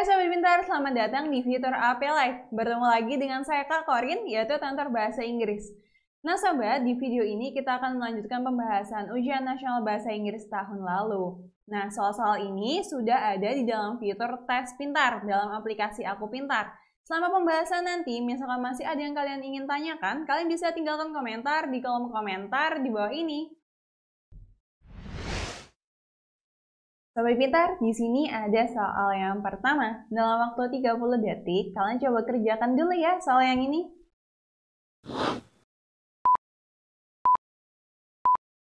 Hai Sobat Pintar, selamat datang di Fitur AP Live. Bertemu lagi dengan saya Kak Korin, yaitu Tantor Bahasa Inggris. Nah Sobat, di video ini kita akan melanjutkan pembahasan ujian nasional Bahasa Inggris tahun lalu. Nah, soal-soal ini sudah ada di dalam fitur tes pintar dalam aplikasi Aku Pintar. Selama pembahasan nanti, misalkan masih ada yang kalian ingin tanyakan, kalian bisa tinggalkan komentar di kolom komentar di bawah ini. Sobat Pintar, di sini ada soal yang pertama. Dalam waktu 30 detik, kalian coba kerjakan dulu ya soal yang ini.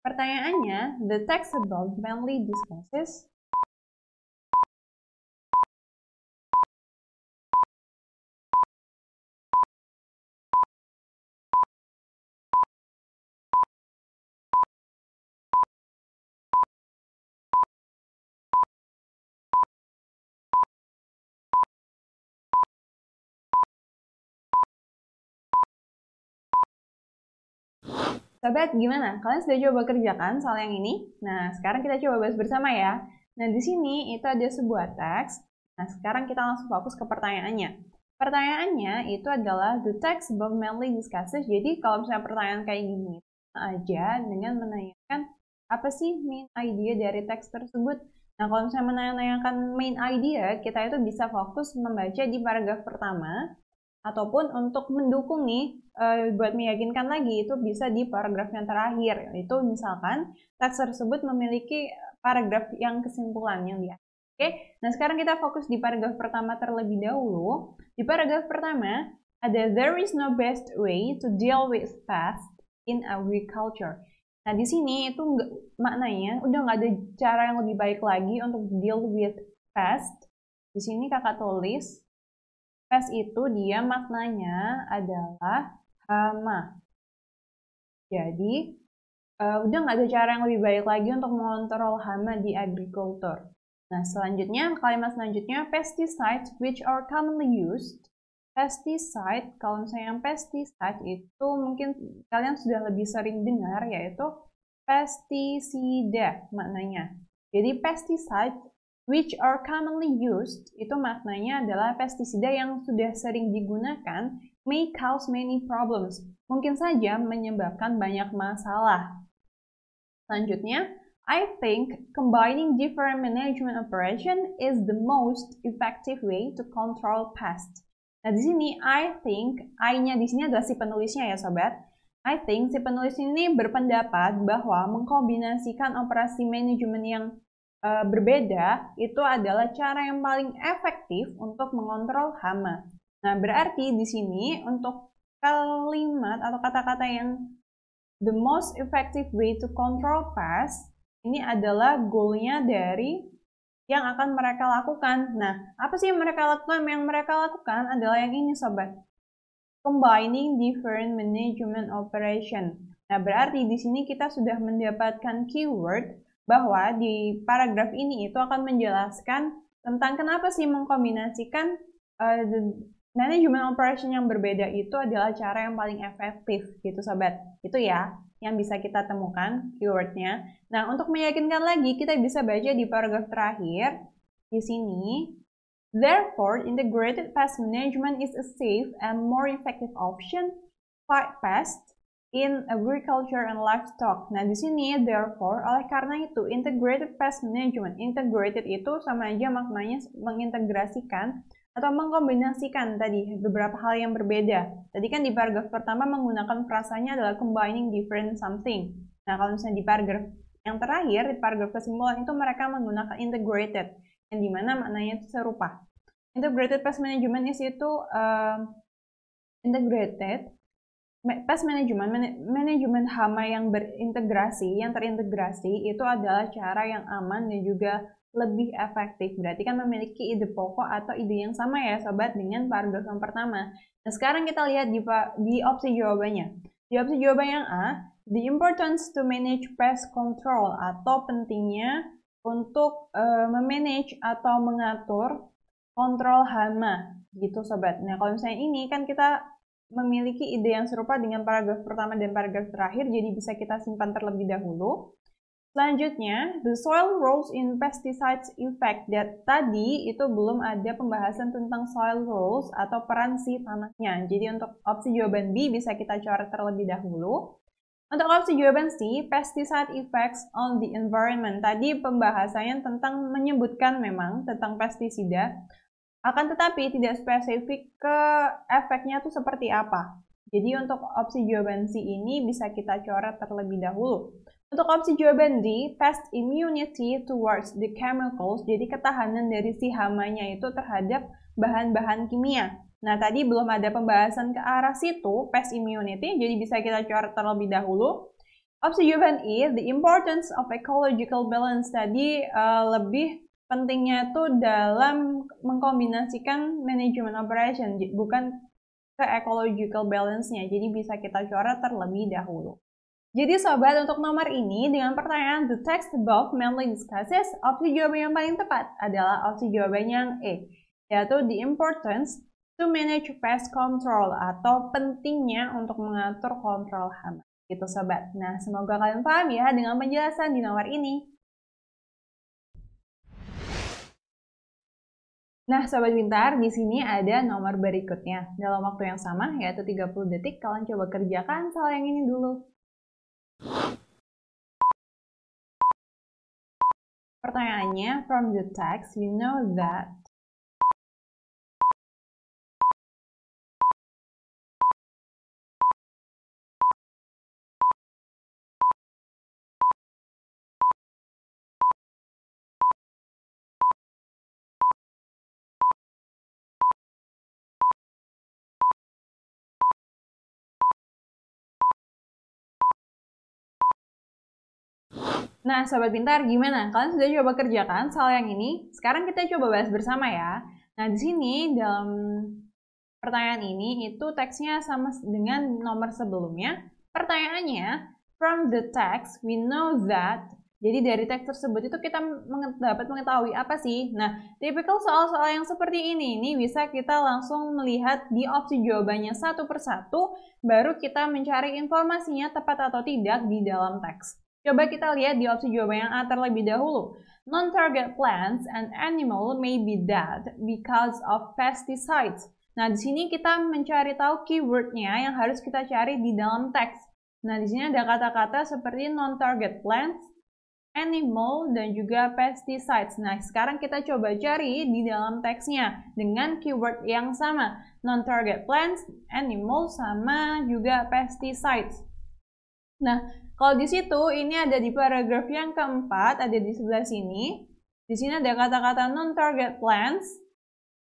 Pertanyaannya, the text above mainly discusses Sobat, gimana? Kalian sudah coba kerjakan soal yang ini? Nah, sekarang kita coba bahas bersama ya. Nah, di sini itu ada sebuah teks. Nah, sekarang kita langsung fokus ke pertanyaannya. Pertanyaannya itu adalah the text above mainly discusses. Jadi, kalau misalnya pertanyaan kayak gini aja dengan menanyakan apa sih main idea dari teks tersebut. Nah, kalau misalnya menanyakan main idea, kita itu bisa fokus membaca di paragraf pertama ataupun untuk mendukung nih uh, buat meyakinkan lagi itu bisa di paragraf yang terakhir itu misalkan teks tersebut memiliki paragraf yang kesimpulan yang dia Oke, nah sekarang kita fokus di paragraf pertama terlebih dahulu. Di paragraf pertama ada there is no best way to deal with pest in agriculture. Nah di sini itu maknanya udah nggak ada cara yang lebih baik lagi untuk deal with pest. Di sini kakak tulis Pes itu dia maknanya adalah hama. Jadi, uh, udah nggak ada cara yang lebih baik lagi untuk mengontrol hama di agriculture. Nah, selanjutnya, kalimat selanjutnya, pesticides which are commonly used. Pesticide, kalau misalnya yang pesticide itu mungkin kalian sudah lebih sering dengar, yaitu pestisida maknanya. Jadi pesticide which are commonly used itu maknanya adalah pestisida yang sudah sering digunakan may cause many problems. Mungkin saja menyebabkan banyak masalah. Selanjutnya, I think combining different management operation is the most effective way to control pests. Nah, di sini I think, I-nya di sini adalah si penulisnya ya sobat. I think si penulis ini berpendapat bahwa mengkombinasikan operasi manajemen yang uh, berbeda itu adalah cara yang paling efektif untuk mengontrol hama. Nah, berarti di sini untuk kalimat atau kata-kata yang the most effective way to control pest ini adalah goalnya dari yang akan mereka lakukan. Nah, apa sih yang mereka lakukan? Yang mereka lakukan adalah yang ini, sobat. Combining different management operation. Nah, berarti di sini kita sudah mendapatkan keyword bahwa di paragraf ini itu akan menjelaskan tentang kenapa sih mengkombinasikan uh, manajemen operation yang berbeda itu adalah cara yang paling efektif gitu sobat. Itu ya yang bisa kita temukan keywordnya. Nah untuk meyakinkan lagi kita bisa baca di paragraf terakhir di sini. Therefore, integrated pest management is a safe and more effective option fight pests in agriculture and livestock. Nah, di sini therefore oleh karena itu integrated pest management. Integrated itu sama aja maknanya mengintegrasikan atau mengkombinasikan tadi beberapa hal yang berbeda. Tadi kan di paragraf pertama menggunakan frasanya adalah combining different something. Nah, kalau misalnya di paragraf yang terakhir, di paragraf kesimpulan itu mereka menggunakan integrated, yang di mana maknanya itu serupa. Integrated pest management is itu uh, integrated pest management, manajemen hama yang berintegrasi, yang terintegrasi itu adalah cara yang aman dan juga lebih efektif. Berarti kan memiliki ide pokok atau ide yang sama ya sobat dengan paragraf yang pertama. Nah sekarang kita lihat di, di opsi jawabannya. Di opsi jawaban yang A, the importance to manage pest control atau pentingnya untuk uh, memanage atau mengatur kontrol hama gitu sobat. Nah kalau misalnya ini kan kita memiliki ide yang serupa dengan paragraf pertama dan paragraf terakhir, jadi bisa kita simpan terlebih dahulu. Selanjutnya, the soil roles in pesticides effect that tadi itu belum ada pembahasan tentang soil roles atau peran si tanahnya. Jadi untuk opsi jawaban B bisa kita coret terlebih dahulu. Untuk opsi jawaban C, pesticide effects on the environment. Tadi pembahasannya tentang menyebutkan memang tentang pestisida, akan tetapi tidak spesifik ke efeknya itu seperti apa. Jadi untuk opsi jawaban C ini bisa kita coret terlebih dahulu. Untuk opsi jawaban D, pest immunity towards the chemicals, jadi ketahanan dari si hamanya itu terhadap bahan-bahan kimia. Nah, tadi belum ada pembahasan ke arah situ, pest immunity, jadi bisa kita coret terlebih dahulu. Opsi jawaban E, the importance of ecological balance tadi uh, lebih pentingnya itu dalam mengkombinasikan manajemen operation, bukan ke ecological balance-nya. Jadi bisa kita coret terlebih dahulu. Jadi sobat, untuk nomor ini dengan pertanyaan the text above mainly discusses, opsi jawaban yang paling tepat adalah opsi jawaban yang E, yaitu the importance to manage pest control atau pentingnya untuk mengatur kontrol hama. Gitu sobat. Nah, semoga kalian paham ya dengan penjelasan di nomor ini. Nah, Sobat Pintar, di sini ada nomor berikutnya. Dalam waktu yang sama, yaitu 30 detik, kalian coba kerjakan soal yang ini dulu. Pertanyaannya, from the text, we know that Nah, Sobat Pintar, gimana? Kalian sudah coba kerjakan soal yang ini? Sekarang kita coba bahas bersama ya. Nah, di sini dalam pertanyaan ini itu teksnya sama dengan nomor sebelumnya. Pertanyaannya, from the text we know that jadi dari teks tersebut itu kita dapat mengetahui apa sih? Nah, tipikal soal-soal yang seperti ini ini bisa kita langsung melihat di opsi jawabannya satu persatu, baru kita mencari informasinya tepat atau tidak di dalam teks. Coba kita lihat di opsi jawaban yang A terlebih dahulu. Non-target plants and animal may be dead because of pesticides. Nah, di sini kita mencari tahu keywordnya yang harus kita cari di dalam teks. Nah, di sini ada kata-kata seperti non-target plants, animal, dan juga pesticides. Nah, sekarang kita coba cari di dalam teksnya dengan keyword yang sama. Non-target plants, animal, sama juga pesticides. Nah, kalau di situ ini ada di paragraf yang keempat, ada di sebelah sini. Di sini ada kata-kata non-target plants,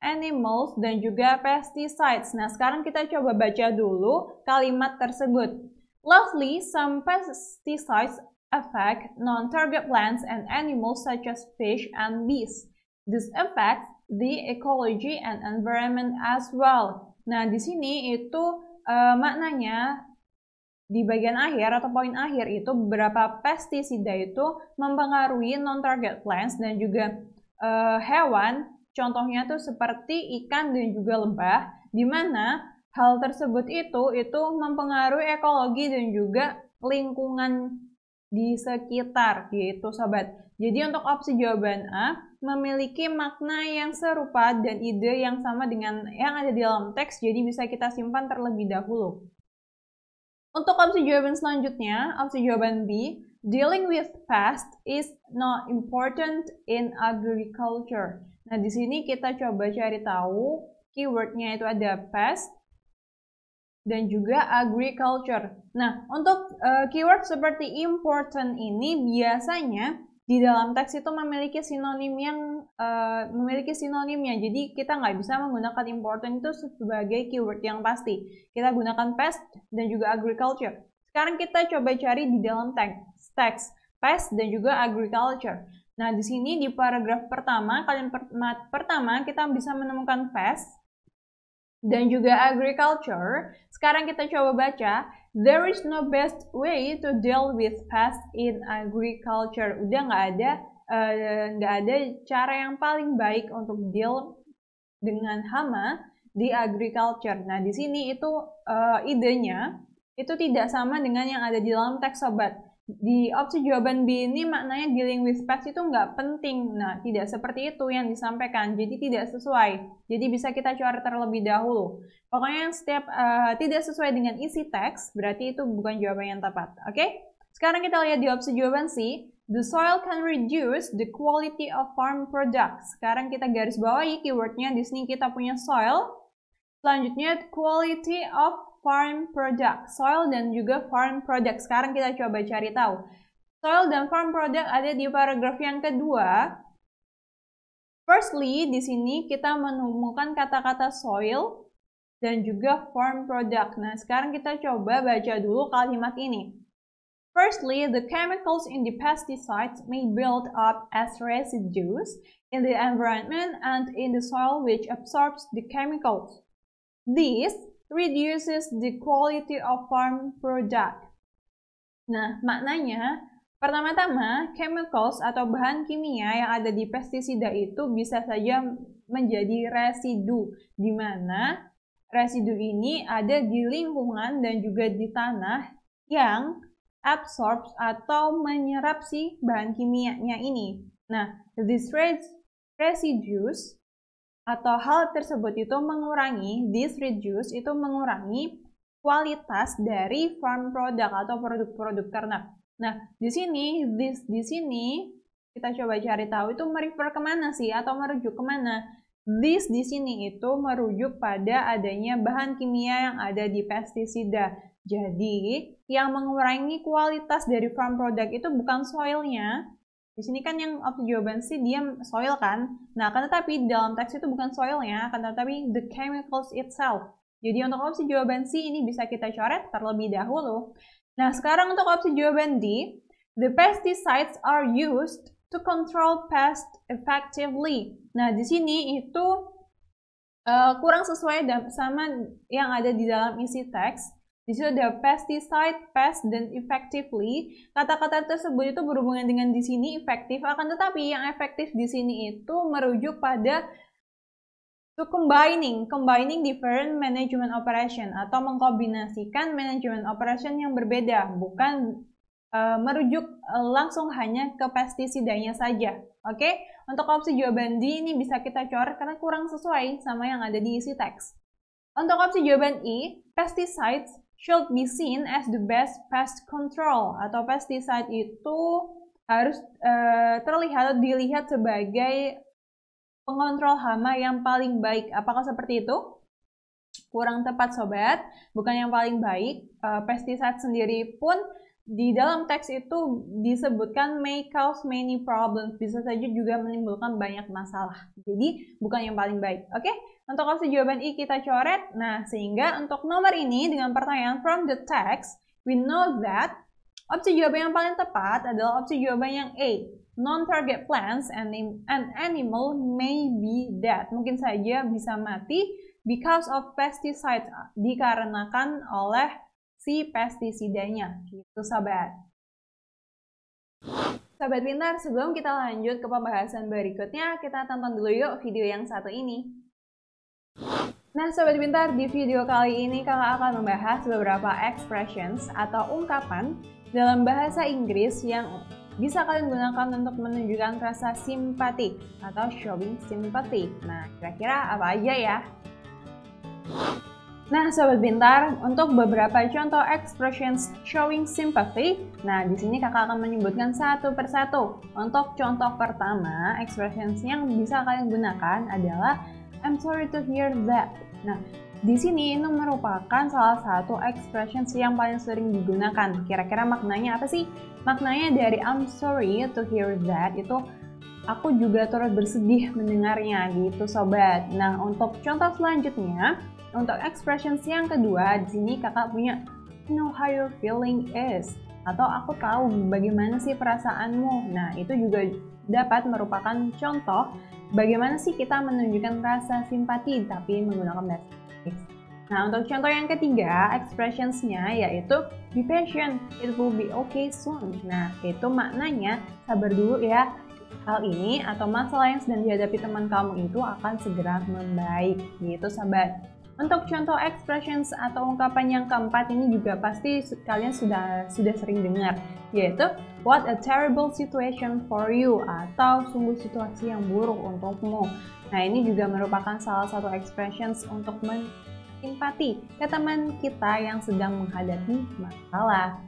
animals, dan juga pesticides. Nah, sekarang kita coba baca dulu kalimat tersebut. Lovely, some pesticides affect non-target plants and animals such as fish and bees. This affects the ecology and environment as well. Nah, di sini itu uh, maknanya di bagian akhir atau poin akhir itu beberapa pestisida itu mempengaruhi non-target plants dan juga uh, hewan. Contohnya tuh seperti ikan dan juga lebah, di mana hal tersebut itu itu mempengaruhi ekologi dan juga lingkungan di sekitar gitu sobat. Jadi untuk opsi jawaban A memiliki makna yang serupa dan ide yang sama dengan yang ada di dalam teks jadi bisa kita simpan terlebih dahulu. Untuk opsi jawaban selanjutnya, opsi jawaban B, dealing with pest is not important in agriculture. Nah, di sini kita coba cari tahu keywordnya itu ada pest dan juga agriculture. Nah, untuk uh, keyword seperti important ini biasanya di dalam teks itu memiliki sinonim yang uh, memiliki sinonimnya. Jadi kita nggak bisa menggunakan important itu sebagai keyword yang pasti. Kita gunakan pest dan juga agriculture. Sekarang kita coba cari di dalam teks, teks pest dan juga agriculture. Nah, di sini di paragraf pertama, kalian per, pertama kita bisa menemukan pest dan juga agriculture. Sekarang kita coba baca There is no best way to deal with pests in agriculture. Udah nggak ada eh, nggak uh, ada cara yang paling baik untuk deal dengan hama di agriculture. Nah di sini itu uh, idenya itu tidak sama dengan yang ada di dalam teks sobat. Di opsi jawaban B ini maknanya dealing with past itu nggak penting. Nah, tidak seperti itu yang disampaikan. Jadi tidak sesuai. Jadi bisa kita coret terlebih dahulu. Pokoknya setiap uh, tidak sesuai dengan isi teks, berarti itu bukan jawaban yang tepat. Oke? Okay? Sekarang kita lihat di opsi jawaban C. The soil can reduce the quality of farm products. Sekarang kita garis bawahi keywordnya. Di sini kita punya soil. Selanjutnya, quality of farm product, soil dan juga farm product. Sekarang kita coba cari tahu. Soil dan farm product ada di paragraf yang kedua. Firstly, di sini kita menemukan kata-kata soil dan juga farm product. Nah, sekarang kita coba baca dulu kalimat ini. Firstly, the chemicals in the pesticides may build up as residues in the environment and in the soil which absorbs the chemicals. These reduces the quality of farm product. Nah, maknanya pertama-tama chemicals atau bahan kimia yang ada di pestisida itu bisa saja menjadi residu di mana residu ini ada di lingkungan dan juga di tanah yang absorbs atau menyerap si bahan kimianya ini. Nah, these residues atau hal tersebut itu mengurangi, this reduce itu mengurangi kualitas dari farm product atau produk-produk ternak. Nah, di sini, this di sini kita coba cari tahu itu merefer ke mana sih atau merujuk ke mana? This di sini itu merujuk pada adanya bahan kimia yang ada di pestisida. Jadi, yang mengurangi kualitas dari farm product itu bukan soilnya, di sini kan yang opsi jawaban C dia soil kan. Nah, akan tetapi dalam teks itu bukan soilnya, akan tetapi the chemicals itself. Jadi untuk opsi jawaban C ini bisa kita coret terlebih dahulu. Nah, sekarang untuk opsi jawaban D, the pesticides are used to control pest effectively. Nah, di sini itu uh, kurang sesuai sama yang ada di dalam isi teks. Di situ ada pesticide, pest, dan effectively. Kata-kata tersebut itu berhubungan dengan di sini efektif, akan tetapi yang efektif di sini itu merujuk pada to combining, combining different management operation atau mengkombinasikan manajemen operation yang berbeda, bukan uh, merujuk uh, langsung hanya ke pestisidanya saja. Oke, okay? untuk opsi jawaban D ini bisa kita coret karena kurang sesuai sama yang ada di isi teks. Untuk opsi jawaban E, pesticides should be seen as the best pest control atau pesticide itu harus uh, terlihat atau dilihat sebagai pengontrol hama yang paling baik. Apakah seperti itu? Kurang tepat sobat, bukan yang paling baik. Uh, pesticide sendiri pun di dalam teks itu disebutkan may cause many problems, bisa saja juga menimbulkan banyak masalah. Jadi bukan yang paling baik. Oke, okay? untuk opsi jawaban I kita coret. Nah, sehingga untuk nomor ini dengan pertanyaan from the text, we know that opsi jawaban yang paling tepat adalah opsi jawaban yang A. Non-target plants and an animal may be dead. Mungkin saja bisa mati because of pesticides dikarenakan oleh si pestisidanya. Gitu sobat. Sobat Pintar, sebelum kita lanjut ke pembahasan berikutnya, kita tonton dulu yuk video yang satu ini. Nah Sobat Pintar, di video kali ini kakak akan membahas beberapa expressions atau ungkapan dalam bahasa Inggris yang bisa kalian gunakan untuk menunjukkan rasa simpati atau showing sympathy. Nah, kira-kira apa aja ya? Nah, sobat pintar, untuk beberapa contoh expressions showing sympathy, nah di sini kakak akan menyebutkan satu persatu. Untuk contoh pertama, expressions yang bisa kalian gunakan adalah I'm sorry to hear that. Nah, di sini ini merupakan salah satu expressions yang paling sering digunakan. Kira-kira maknanya apa sih? Maknanya dari I'm sorry to hear that itu aku juga turut bersedih mendengarnya gitu sobat. Nah, untuk contoh selanjutnya, untuk expressions yang kedua, di sini kakak punya know how your feeling is atau aku tahu bagaimana sih perasaanmu. Nah, itu juga dapat merupakan contoh bagaimana sih kita menunjukkan rasa simpati tapi menggunakan bahasa. Nah, untuk contoh yang ketiga, expressionsnya yaitu be patient, it will be okay soon. Nah, itu maknanya sabar dulu ya, hal ini atau masalah yang sedang dihadapi teman kamu itu akan segera membaik gitu sahabat. Untuk contoh expressions atau ungkapan yang keempat ini juga pasti kalian sudah sudah sering dengar, yaitu what a terrible situation for you atau sungguh situasi yang buruk untukmu. Nah, ini juga merupakan salah satu expressions untuk mensimpati ke teman kita yang sedang menghadapi masalah.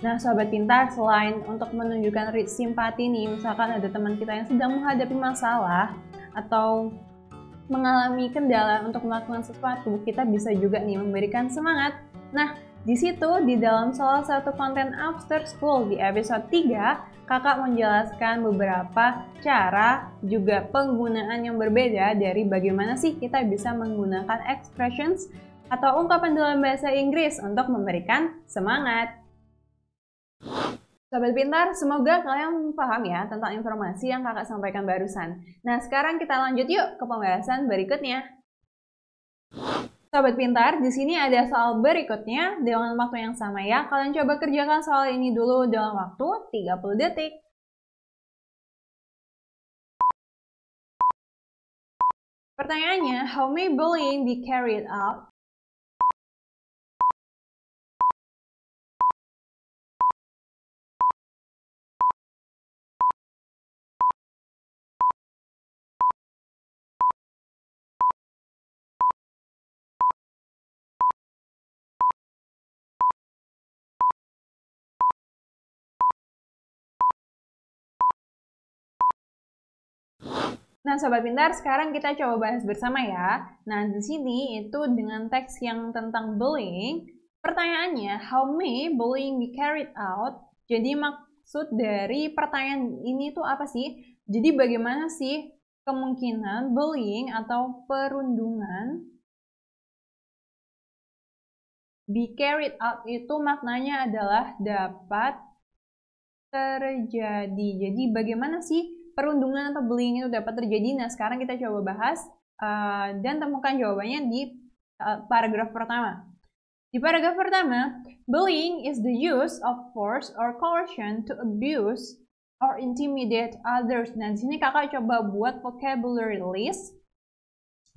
Nah, sobat pintar, selain untuk menunjukkan simpati nih, misalkan ada teman kita yang sedang menghadapi masalah atau mengalami kendala untuk melakukan sesuatu, kita bisa juga nih memberikan semangat. Nah, di situ di dalam salah satu konten After School di episode 3, kakak menjelaskan beberapa cara juga penggunaan yang berbeda dari bagaimana sih kita bisa menggunakan expressions atau ungkapan dalam bahasa Inggris untuk memberikan semangat. Sobat Pintar, semoga kalian paham ya tentang informasi yang kakak sampaikan barusan. Nah, sekarang kita lanjut yuk ke pembahasan berikutnya. Sobat Pintar, di sini ada soal berikutnya dengan waktu yang sama ya. Kalian coba kerjakan soal ini dulu dalam waktu 30 detik. Pertanyaannya, how may bullying be carried out Nah, sobat pintar, sekarang kita coba bahas bersama ya. Nah, di sini itu dengan teks yang tentang bullying. Pertanyaannya, how may bullying be carried out? Jadi maksud dari pertanyaan ini tuh apa sih? Jadi bagaimana sih kemungkinan bullying atau perundungan be carried out itu maknanya adalah dapat terjadi. Jadi bagaimana sih perundungan atau bullying itu dapat terjadi. Nah, sekarang kita coba bahas uh, dan temukan jawabannya di uh, paragraf pertama. Di paragraf pertama, bullying is the use of force or coercion to abuse or intimidate others. Nah, sini kakak coba buat vocabulary list.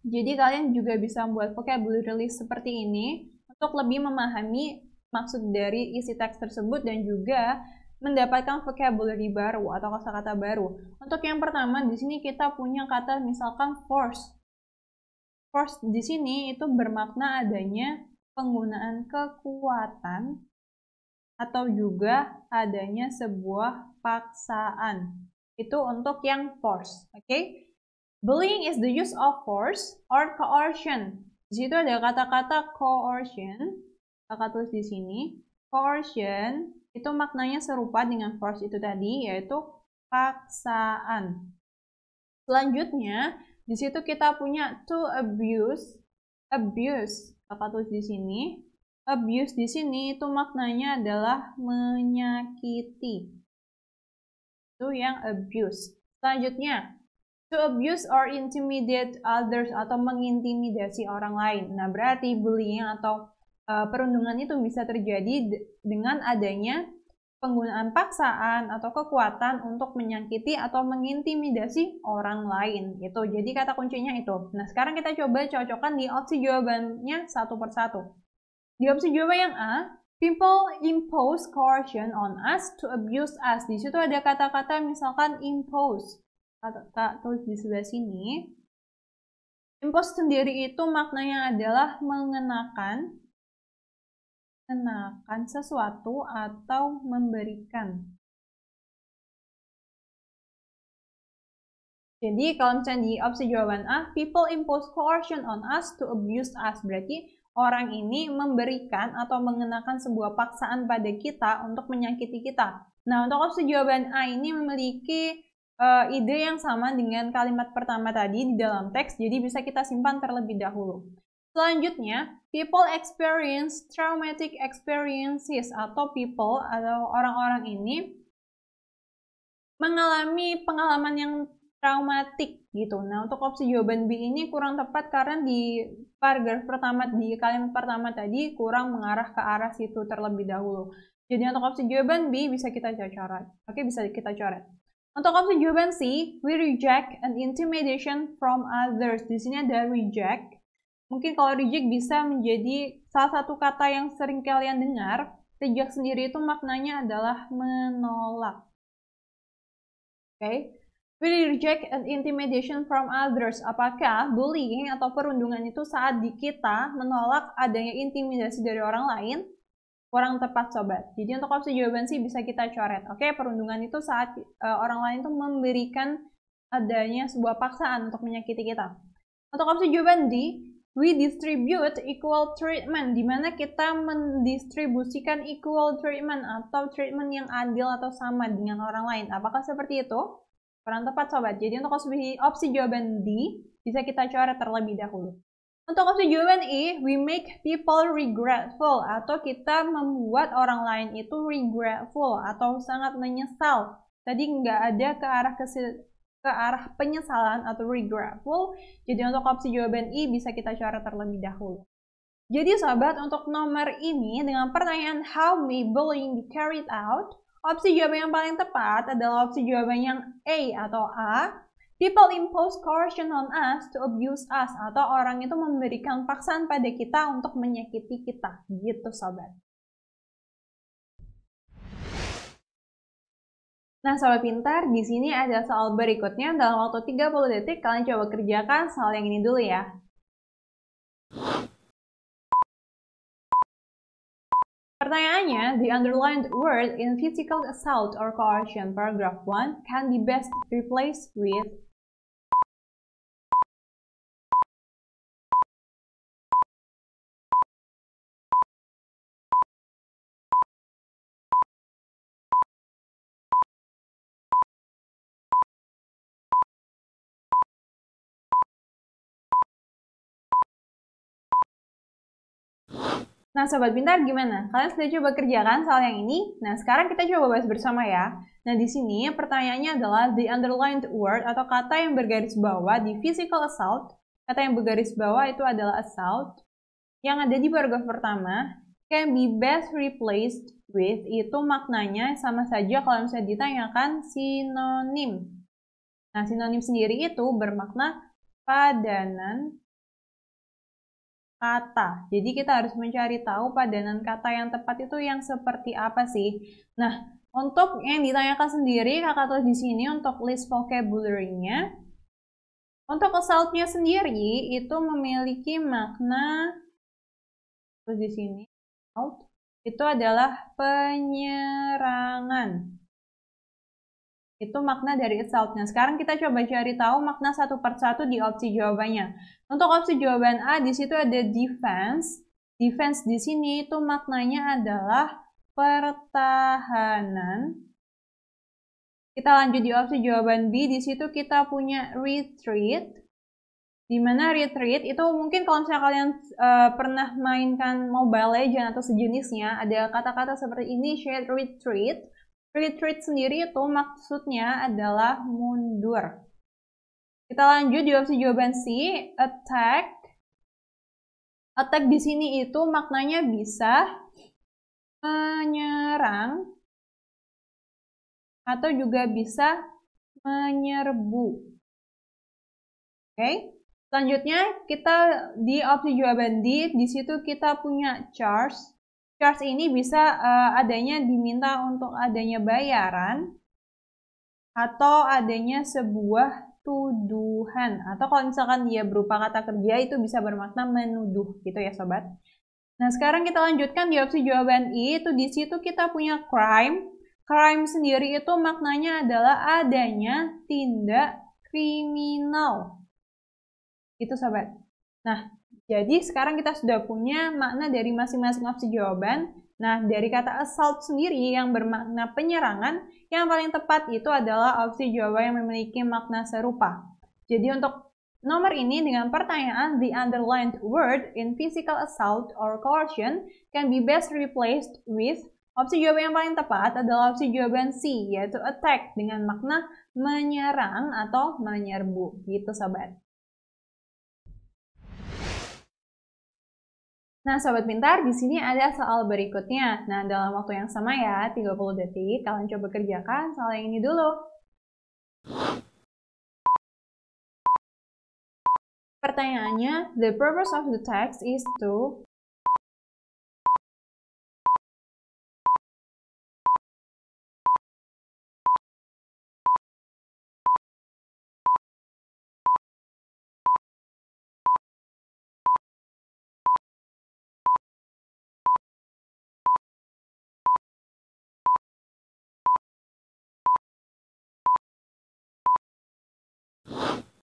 Jadi kalian juga bisa membuat vocabulary list seperti ini untuk lebih memahami maksud dari isi teks tersebut dan juga mendapatkan vocabulary baru atau kosakata baru. Untuk yang pertama, di sini kita punya kata misalkan force. Force di sini itu bermakna adanya penggunaan kekuatan atau juga adanya sebuah paksaan. Itu untuk yang force, oke? Okay? Bullying is the use of force or coercion. Di situ ada kata-kata coercion. Kakak tulis di sini. Coercion itu maknanya serupa dengan force itu tadi, yaitu paksaan. Selanjutnya, di situ kita punya to abuse. Abuse, apa tulis di sini? Abuse di sini itu maknanya adalah menyakiti. Itu yang abuse. Selanjutnya, to abuse or intimidate others atau mengintimidasi orang lain. Nah, berarti bullying atau uh, perundungan itu bisa terjadi dengan adanya penggunaan paksaan atau kekuatan untuk menyakiti atau mengintimidasi orang lain gitu. Jadi kata kuncinya itu. Nah sekarang kita coba cocokkan di opsi jawabannya satu persatu. Di opsi jawaban yang A, people impose coercion on us to abuse us. Di situ ada kata-kata misalkan impose. Kata tulis di sebelah sini. Impose sendiri itu maknanya adalah mengenakan mengenakan sesuatu atau memberikan. Jadi kalau misalnya di opsi jawaban A, people impose coercion on us to abuse us. Berarti orang ini memberikan atau mengenakan sebuah paksaan pada kita untuk menyakiti kita. Nah, untuk opsi jawaban A ini memiliki uh, ide yang sama dengan kalimat pertama tadi di dalam teks, jadi bisa kita simpan terlebih dahulu. Selanjutnya, people experience traumatic experiences atau people atau orang-orang ini mengalami pengalaman yang traumatik gitu. Nah, untuk opsi jawaban B ini kurang tepat karena di paragraf pertama di kalimat pertama tadi kurang mengarah ke arah situ terlebih dahulu. Jadi untuk opsi jawaban B bisa kita coret. Oke, bisa kita coret. Untuk opsi jawaban C, we reject an intimidation from others. Di sini ada reject Mungkin kalau reject bisa menjadi salah satu kata yang sering kalian dengar. Reject sendiri itu maknanya adalah menolak. Oke. Okay? We reject an intimidation from others. Apakah bullying atau perundungan itu saat di kita menolak adanya intimidasi dari orang lain? Kurang tepat sobat. Jadi untuk opsi jawaban sih bisa kita coret. Oke, perundungan itu saat uh, orang lain itu memberikan adanya sebuah paksaan untuk menyakiti kita. Untuk opsi jawaban D, we distribute equal treatment, di mana kita mendistribusikan equal treatment atau treatment yang adil atau sama dengan orang lain. Apakah seperti itu? Kurang tepat sobat. Jadi untuk opsi, jawaban D, bisa kita coret terlebih dahulu. Untuk opsi jawaban E, we make people regretful atau kita membuat orang lain itu regretful atau sangat menyesal. Tadi nggak ada ke arah arah penyesalan atau regretful. Jadi untuk opsi jawaban I bisa kita coret terlebih dahulu. Jadi sahabat, untuk nomor ini dengan pertanyaan how may bullying be carried out, opsi jawaban yang paling tepat adalah opsi jawaban yang A atau A. People impose coercion on us to abuse us atau orang itu memberikan paksaan pada kita untuk menyakiti kita. Gitu sahabat. Nah, sobat pintar, di sini ada soal berikutnya dalam waktu 30 detik. Kalian coba kerjakan soal yang ini dulu ya. Pertanyaannya, the underlined word in physical assault or coercion paragraph 1 can be best replaced with Nah, Sobat Pintar gimana? Kalian sudah coba kerjakan soal yang ini? Nah, sekarang kita coba bahas bersama ya. Nah, di sini pertanyaannya adalah the underlined word atau kata yang bergaris bawah di physical assault. Kata yang bergaris bawah itu adalah assault. Yang ada di paragraf pertama, can be best replaced with, itu maknanya sama saja kalau misalnya ditanyakan sinonim. Nah, sinonim sendiri itu bermakna padanan kata. Jadi kita harus mencari tahu padanan kata yang tepat itu yang seperti apa sih. Nah, untuk yang ditanyakan sendiri, kakak tulis di sini untuk list vocabulary-nya. Untuk assault-nya sendiri itu memiliki makna terus di sini assault itu adalah penyerangan. Itu makna dari assault. Nah, sekarang kita coba cari tahu makna satu persatu di opsi jawabannya. Untuk opsi jawaban A, di situ ada defense. Defense di sini itu maknanya adalah pertahanan. Kita lanjut di opsi jawaban B, di situ kita punya retreat. Di mana retreat itu mungkin kalau misalnya kalian uh, pernah mainkan Mobile Legends atau sejenisnya, ada kata-kata seperti initiate retreat Retreat sendiri itu maksudnya adalah mundur. Kita lanjut di opsi jawaban C, attack. Attack di sini itu maknanya bisa menyerang atau juga bisa menyerbu. Oke. Selanjutnya kita di opsi jawaban D, di situ kita punya charge charge ini bisa uh, adanya diminta untuk adanya bayaran atau adanya sebuah tuduhan atau kalau misalkan dia berupa kata kerja itu bisa bermakna menuduh gitu ya sobat. Nah sekarang kita lanjutkan di opsi jawaban I itu di situ kita punya crime. Crime sendiri itu maknanya adalah adanya tindak kriminal. Itu sobat. Nah jadi sekarang kita sudah punya makna dari masing-masing opsi jawaban. Nah, dari kata assault sendiri yang bermakna penyerangan, yang paling tepat itu adalah opsi jawaban yang memiliki makna serupa. Jadi untuk nomor ini dengan pertanyaan the underlined word in physical assault or coercion can be best replaced with opsi jawaban yang paling tepat adalah opsi jawaban C yaitu attack dengan makna menyerang atau menyerbu gitu sobat. Nah, Sobat Pintar, di sini ada soal berikutnya. Nah, dalam waktu yang sama ya, 30 detik, kalian coba kerjakan soal yang ini dulu. Pertanyaannya, the purpose of the text is to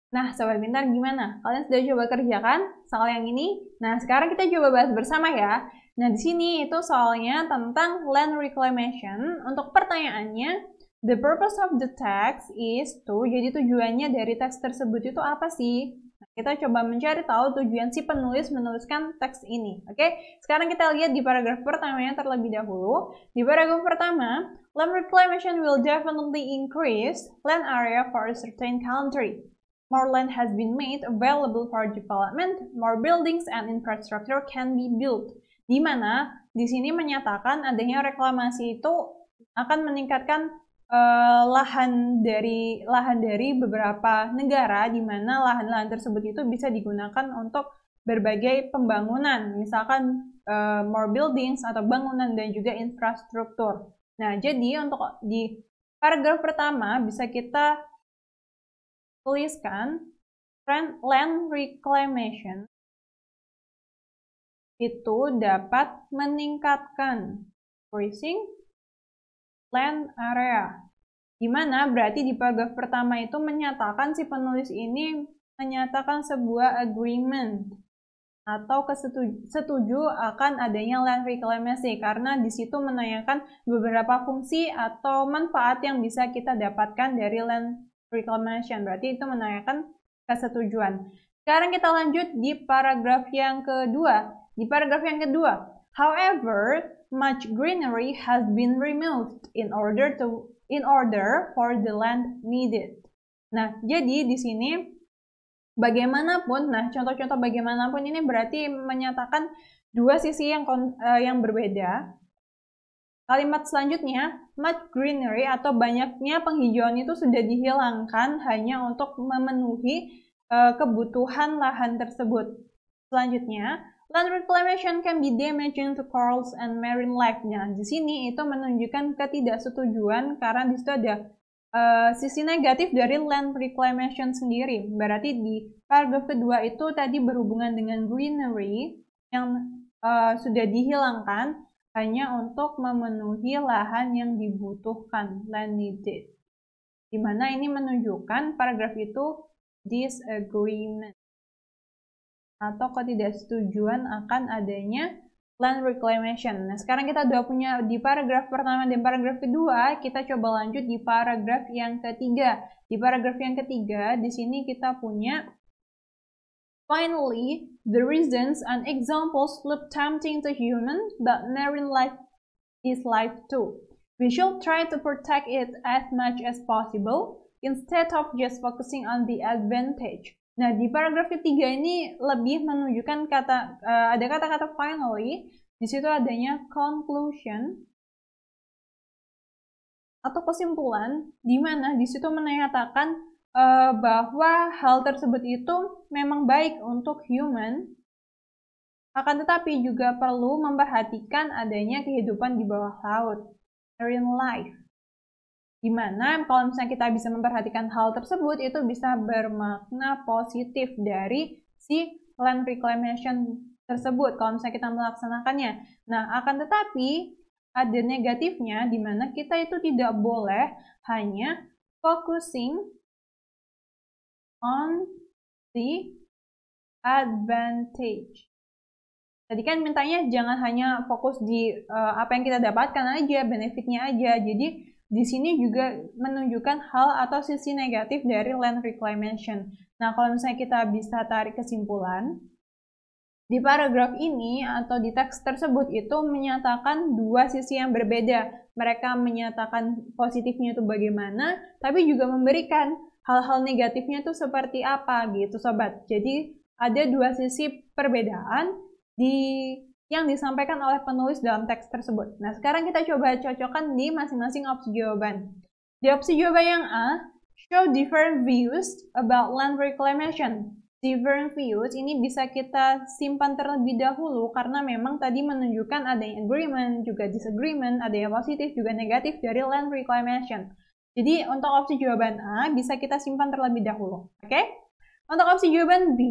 Nah, Sobat Pintar gimana? Kalian sudah coba kerjakan soal yang ini? Nah, sekarang kita coba bahas bersama ya. Nah, di sini itu soalnya tentang land reclamation. Untuk pertanyaannya, the purpose of the text is to, jadi tujuannya dari teks tersebut itu apa sih? Nah, kita coba mencari tahu tujuan si penulis menuliskan teks ini. Oke, sekarang kita lihat di paragraf pertamanya terlebih dahulu. Di paragraf pertama, land reclamation will definitely increase land area for a certain country. More land has been made available for development, more buildings and infrastructure can be built. Di mana di sini menyatakan adanya reklamasi itu akan meningkatkan uh, lahan dari lahan dari beberapa negara di mana lahan-lahan tersebut itu bisa digunakan untuk berbagai pembangunan, misalkan uh, more buildings atau bangunan dan juga infrastruktur. Nah, jadi untuk di paragraf pertama bisa kita tuliskan land reclamation itu dapat meningkatkan increasing land area. Di mana berarti di paragraf pertama itu menyatakan si penulis ini menyatakan sebuah agreement atau setuju akan adanya land reclamation karena di situ menanyakan beberapa fungsi atau manfaat yang bisa kita dapatkan dari land reclamation. Berarti itu menanyakan kesetujuan. Sekarang kita lanjut di paragraf yang kedua. Di paragraf yang kedua, however, much greenery has been removed in order to in order for the land needed. Nah, jadi di sini bagaimanapun, nah contoh-contoh bagaimanapun ini berarti menyatakan dua sisi yang uh, yang berbeda Kalimat selanjutnya, much greenery atau banyaknya penghijauan itu sudah dihilangkan hanya untuk memenuhi uh, kebutuhan lahan tersebut. Selanjutnya, land reclamation can be damaging to corals and marine life. Nah, di sini itu menunjukkan ketidaksetujuan karena di situ ada uh, sisi negatif dari land reclamation sendiri. Berarti di paragraf kedua itu tadi berhubungan dengan greenery yang uh, sudah dihilangkan hanya untuk memenuhi lahan yang dibutuhkan, land needed. Di mana ini menunjukkan paragraf itu disagreement atau ketidaksetujuan akan adanya land reclamation. Nah, sekarang kita sudah punya di paragraf pertama dan paragraf kedua, kita coba lanjut di paragraf yang ketiga. Di paragraf yang ketiga, di sini kita punya Finally, the reasons and examples look tempting to humans, but marine life is life too. We should try to protect it as much as possible instead of just focusing on the advantage. Nah, di paragraf ketiga ini lebih menunjukkan kata uh, ada kata-kata finally, di situ adanya conclusion atau kesimpulan di mana di situ menyatakan uh, bahwa hal tersebut itu memang baik untuk human, akan tetapi juga perlu memperhatikan adanya kehidupan di bawah laut, marine life. Di mana kalau misalnya kita bisa memperhatikan hal tersebut, itu bisa bermakna positif dari si land reclamation tersebut kalau misalnya kita melaksanakannya. Nah, akan tetapi ada negatifnya di mana kita itu tidak boleh hanya focusing on the advantage. Tadi kan mintanya jangan hanya fokus di uh, apa yang kita dapatkan aja, benefitnya aja. Jadi di sini juga menunjukkan hal atau sisi negatif dari land reclamation. Nah, kalau misalnya kita bisa tarik kesimpulan, di paragraf ini atau di teks tersebut itu menyatakan dua sisi yang berbeda. Mereka menyatakan positifnya itu bagaimana, tapi juga memberikan hal-hal negatifnya itu seperti apa gitu sobat. Jadi ada dua sisi perbedaan di yang disampaikan oleh penulis dalam teks tersebut. Nah, sekarang kita coba cocokkan di masing-masing opsi jawaban. Di opsi jawaban yang A, show different views about land reclamation. different views ini bisa kita simpan terlebih dahulu karena memang tadi menunjukkan adanya agreement, juga disagreement, ada yang positif juga negatif dari land reclamation. Jadi untuk opsi jawaban A bisa kita simpan terlebih dahulu. Oke? Okay? Untuk opsi jawaban B,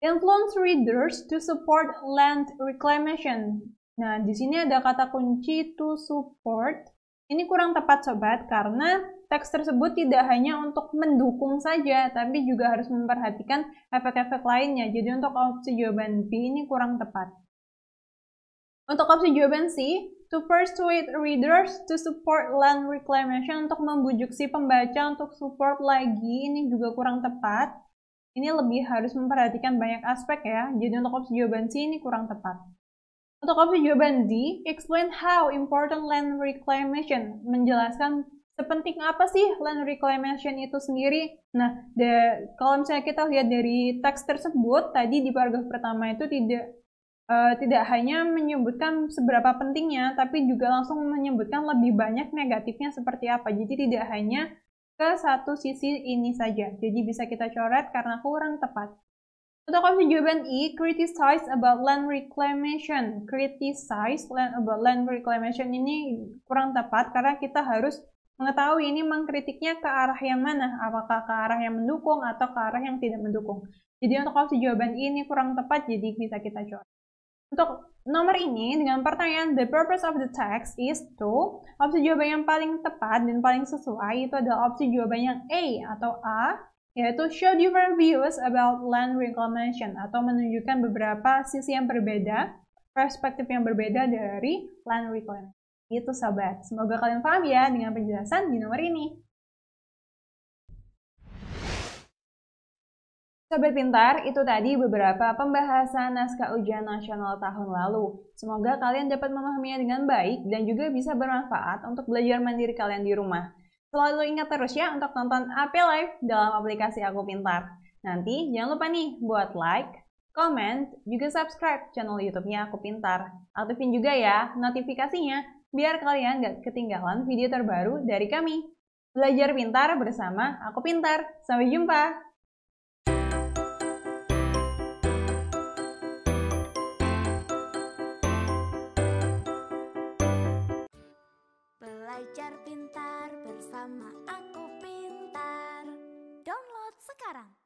influence readers to support land reclamation. Nah, di sini ada kata kunci to support. Ini kurang tepat sobat karena teks tersebut tidak hanya untuk mendukung saja, tapi juga harus memperhatikan efek-efek lainnya. Jadi untuk opsi jawaban B ini kurang tepat. Untuk opsi jawaban C, to persuade readers to support land reclamation untuk membujuk si pembaca untuk support lagi ini juga kurang tepat. Ini lebih harus memperhatikan banyak aspek ya. Jadi untuk opsi jawaban C ini kurang tepat. Untuk opsi jawaban D, explain how important land reclamation. Menjelaskan sepenting apa sih land reclamation itu sendiri. Nah, de, kalau misalnya kita lihat dari teks tersebut, tadi di paragraf pertama itu tidak uh, tidak hanya menyebutkan seberapa pentingnya, tapi juga langsung menyebutkan lebih banyak negatifnya seperti apa. Jadi tidak hanya ke satu sisi ini saja. Jadi bisa kita coret karena kurang tepat. Untuk opsi jawaban E, criticize about land reclamation. Criticize land about land reclamation ini kurang tepat karena kita harus mengetahui ini mengkritiknya ke arah yang mana, apakah ke arah yang mendukung atau ke arah yang tidak mendukung. Jadi untuk opsi jawaban E ini kurang tepat, jadi bisa kita coret. Untuk nomor ini dengan pertanyaan the purpose of the text is to, opsi jawaban yang paling tepat dan paling sesuai itu adalah opsi jawaban yang A atau A yaitu show different views about land reclamation atau menunjukkan beberapa sisi yang berbeda, perspektif yang berbeda dari land reclamation. Itu sobat. Semoga kalian paham ya dengan penjelasan di nomor ini. Sobat Pintar, itu tadi beberapa pembahasan naskah ujian nasional tahun lalu. Semoga kalian dapat memahaminya dengan baik dan juga bisa bermanfaat untuk belajar mandiri kalian di rumah. Selalu ingat terus ya untuk nonton AP Live dalam aplikasi Aku Pintar. Nanti jangan lupa nih buat like, comment, juga subscribe channel YouTube-nya Aku Pintar. Aktifin juga ya notifikasinya biar kalian gak ketinggalan video terbaru dari kami. Belajar pintar bersama Aku Pintar. Sampai jumpa! pintar bersama aku pintar. Download sekarang.